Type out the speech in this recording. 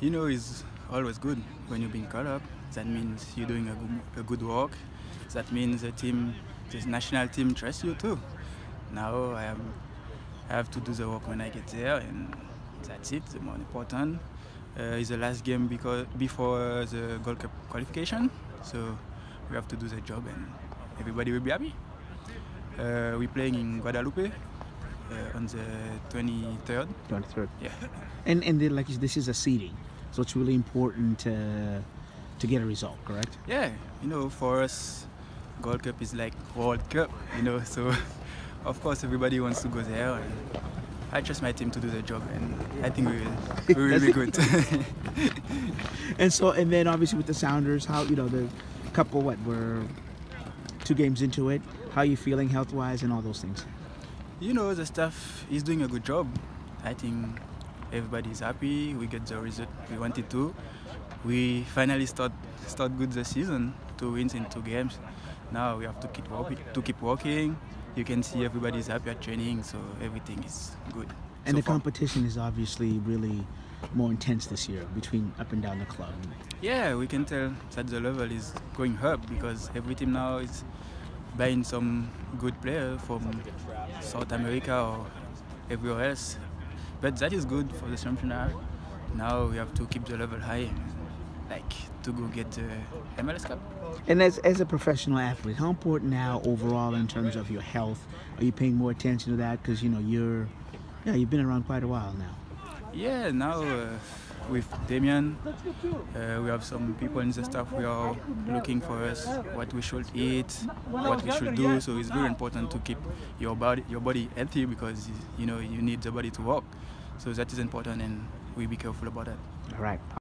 You know, it's always good when you've been called up. That means you're doing a good, a good work. That means the team, the national team trusts you too. Now I, am, I have to do the work when I get there, and that's it. The more important uh, is the last game because before the Gold Cup qualification. So we have to do the job, and everybody will be happy. Uh, we're playing in Guadeloupe uh, on the 23rd. 23rd. Yeah. And and then, like this is a seeding, so it's really important to to get a result, correct? Yeah, you know, for us, Gold Cup is like World Cup, you know, so of course everybody wants to go there. And I trust my team to do the job, and I think we will, we will be good. And so, and then obviously with the Sounders, how you know the couple what we're two games into it. How you feeling health wise and all those things? You know, the staff is doing a good job. I think everybody is happy. We get the result we wanted to. We finally start start good the season, two wins in two games. Now we have to keep working. To keep working. You can see everybody is happy at training, so everything is good. And so the far. competition is obviously really more intense this year between up and down the club. Yeah, we can tell that the level is going up because every team now is buying some good player from South America or everywhere else. But that is good for the championship. Now we have to keep the level high, like to go get the MLS Cup. And as, as a professional athlete, how important now overall in terms of your health? Are you paying more attention to that? Because you know you're, yeah, you've been around quite a while now. Yeah, now uh, with Damien, uh, we have some people in the staff who are looking for us what we should eat, what we should do. So it's very important to keep your body your body healthy because you know you need the body to work. So that is important, and we be careful about that. All right.